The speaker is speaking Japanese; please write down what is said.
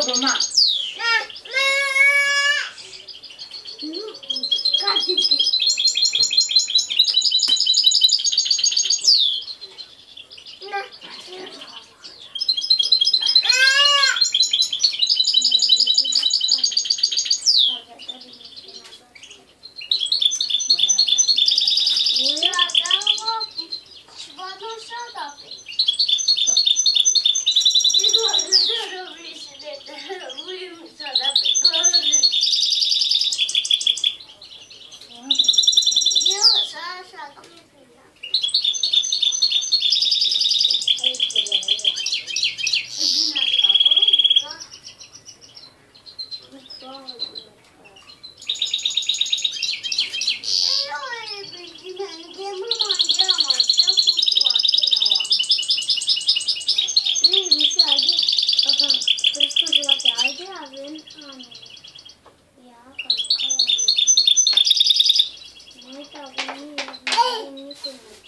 とごま。Thank you. siya. Thank you.